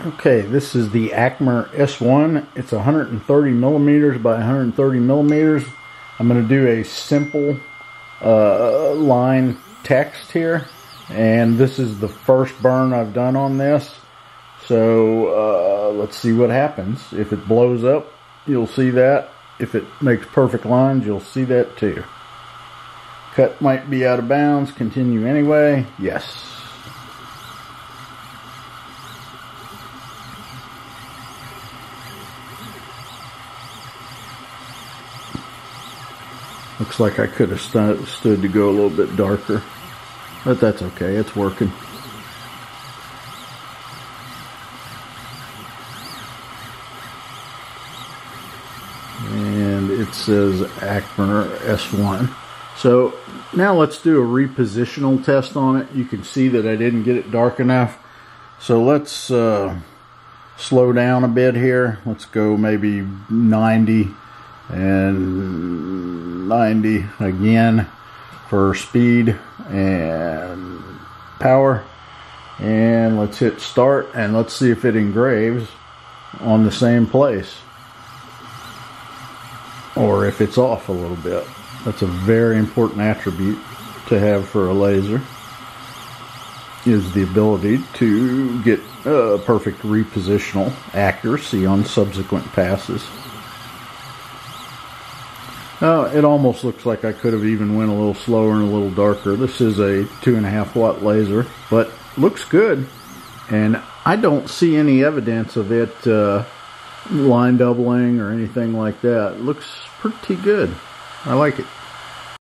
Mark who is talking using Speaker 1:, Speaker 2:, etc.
Speaker 1: Okay, this is the Acmer S1. It's 130 millimeters by 130 millimeters. I'm going to do a simple uh, line text here. And this is the first burn I've done on this. So uh, let's see what happens. If it blows up, you'll see that. If it makes perfect lines, you'll see that too. Cut might be out of bounds. Continue anyway. Yes. Looks like I could have st stood to go a little bit darker, but that's okay. It's working. And it says Acmer S1. So now let's do a repositional test on it. You can see that I didn't get it dark enough. So let's uh, slow down a bit here. Let's go maybe 90 and 90 again for speed and power. And let's hit start and let's see if it engraves on the same place. Or if it's off a little bit. That's a very important attribute to have for a laser. Is the ability to get a perfect repositional accuracy on subsequent passes uh, it almost looks like I could have even went a little slower and a little darker. This is a two and a half watt laser, but looks good. And I don't see any evidence of it uh, line doubling or anything like that. It looks pretty good. I like it.